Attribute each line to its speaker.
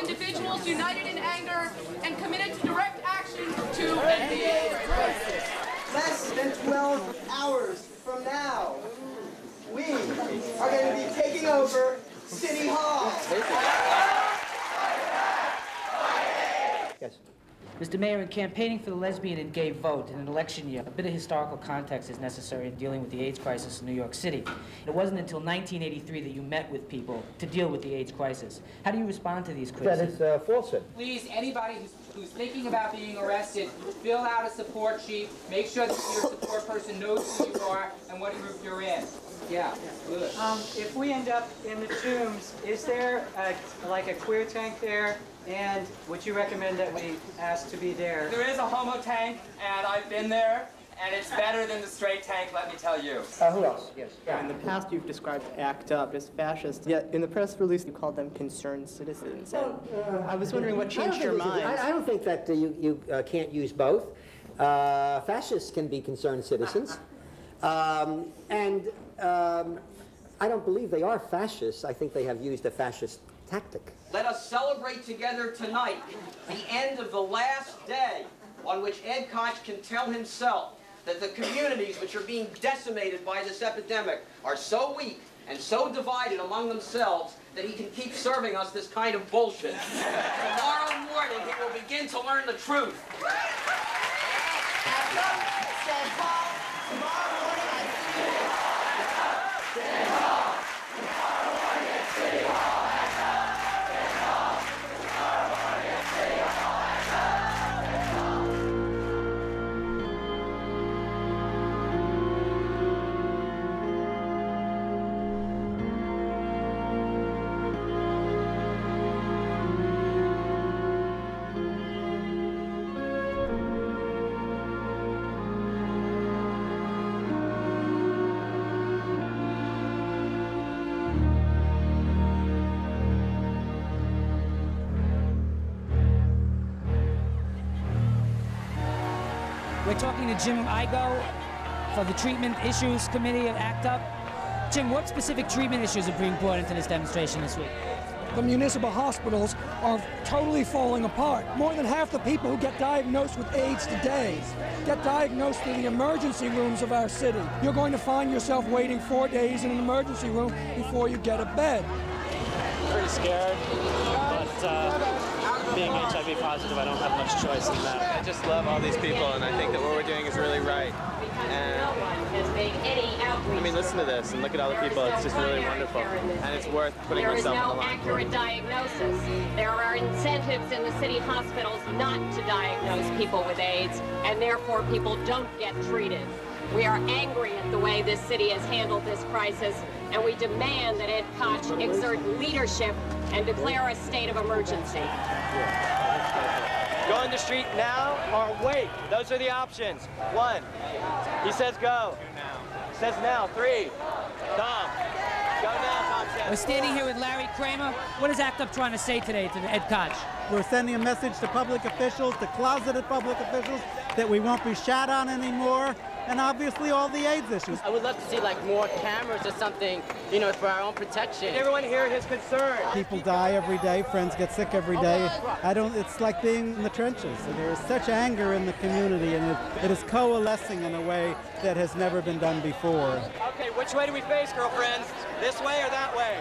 Speaker 1: individuals united in anger and committed to direct action to end the AIDS crisis.
Speaker 2: Less than 12 hours from now, we are going to be taking over City Hall.
Speaker 3: Yes.
Speaker 4: Mr. Mayor, in campaigning for the lesbian and gay vote in an election year, a bit of historical context is necessary in dealing with the AIDS crisis in New York City. It wasn't until 1983 that you met with people to deal with the AIDS crisis. How do you respond to these
Speaker 3: That
Speaker 4: criticisms?
Speaker 3: is uh, falsehood.
Speaker 5: Please, anybody who's, who's thinking about being arrested, fill out a support sheet. Make sure that your support person knows who you are and what group you're in. Yeah, good.
Speaker 6: Um, if we end up in the tombs, is there a, like a queer tank there? And would you recommend that we ask to be there?
Speaker 5: There is a homo tank, and I've been there, and it's better than the straight tank, let me tell you.
Speaker 3: Uh, who else? Yes.
Speaker 7: In the past, you've described ACT UP as fascist, yet in the press release, you called them concerned citizens. And I was wondering what changed your
Speaker 3: think this is-
Speaker 7: mind.
Speaker 3: I, I don't think that uh, you, you uh, can't use both. Uh, fascists can be concerned citizens. Um, and um, I don't believe they are fascists. I think they have used a fascist tactic.
Speaker 8: Let us celebrate together tonight the end of the last day on which Ed Koch can tell himself that the communities which are being decimated by this epidemic are so weak and so divided among themselves that he can keep serving us this kind of bullshit. Tomorrow morning he will begin to learn the truth.
Speaker 4: We're talking to Jim Eigo for the Treatment Issues Committee of ACT UP. Jim, what specific treatment issues are being brought into this demonstration this week?
Speaker 9: the municipal hospitals are totally falling apart. More than half the people who get diagnosed with AIDS today get diagnosed through the emergency rooms of our city. You're going to find yourself waiting four days in an emergency room before you get a bed.
Speaker 10: pretty scared, but uh, being HIV positive, I don't have much choice in that.
Speaker 11: I just love all these people, and I think that what we're doing is really right. And I mean, listen to this and look at all the people. It's just really wonderful, and it's worth putting
Speaker 12: There is
Speaker 11: myself on the line. for.
Speaker 12: accurate diagnosis. There are incentives in the city hospitals not to diagnose people with AIDS, and therefore people don't get treated. We are angry at the way this city has handled this crisis, and we demand that Ed Koch exert leadership and declare a state of emergency.
Speaker 10: Go in the street now or wait. Those are the options. One, he says go. He says now. Three, Tom. Go now, Tom says.
Speaker 4: We're standing here with Larry Kramer. What is ACT UP trying to say today to Ed Koch?
Speaker 13: We're sending a message to public officials, to closeted public officials, that we won't be shat on anymore, and obviously all the AIDS issues.
Speaker 7: I would love to see like more cameras or something, you know, for our own protection.
Speaker 10: Everyone hear his concern.
Speaker 13: People die every day, friends get sick every day. I don't, it's like being in the trenches. There is such anger in the community, and it, it is coalescing in a way that has never been done before.
Speaker 10: Okay, which way do we face, girlfriends? This way or that way?